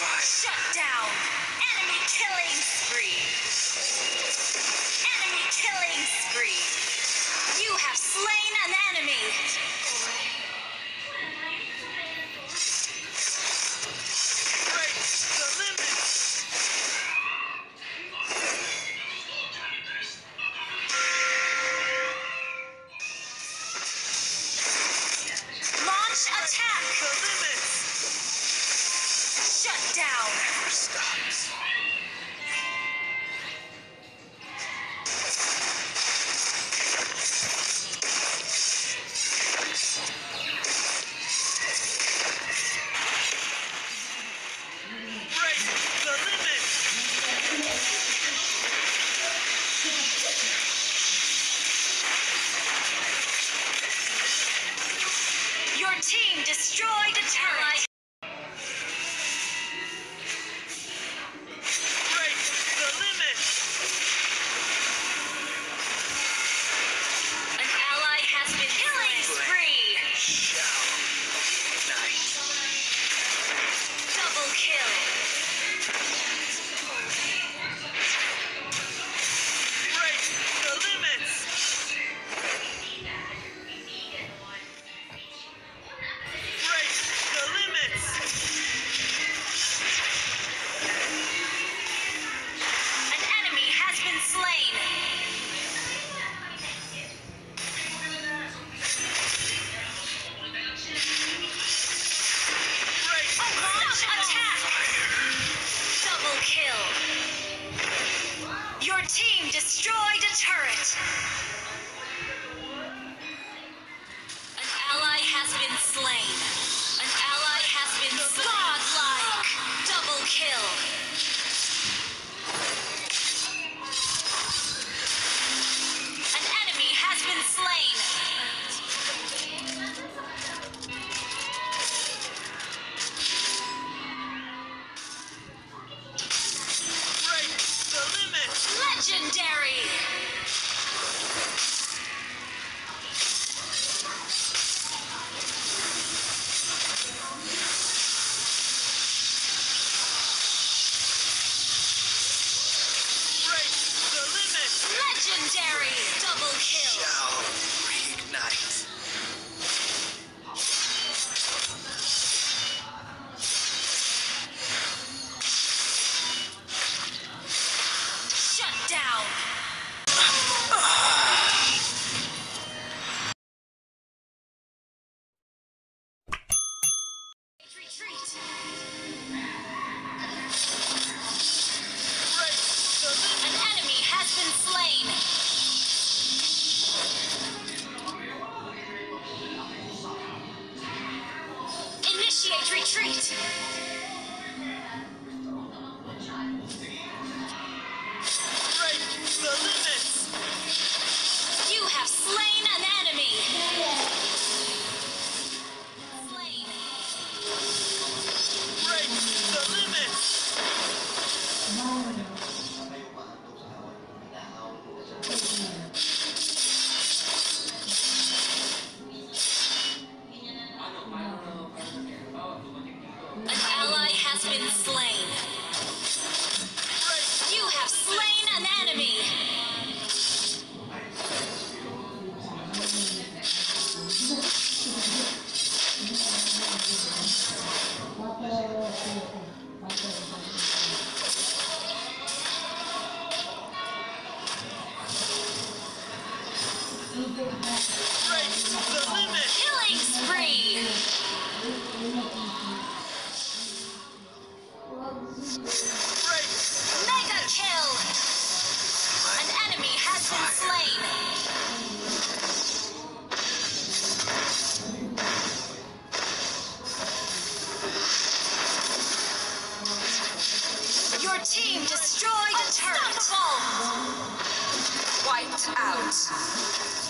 Initiate. Shut down. Enemy killing spree. Enemy killing spree. You have slain an enemy. Race the limit. Launch attack. Shut down. Never stops. Your team destroyed a turret. Team destroyed a turret. An ally has been slain. Legendary. Double kill. Killing spree. Mega kill. An enemy has been slain. Your team destroyed a turret. Wiped out.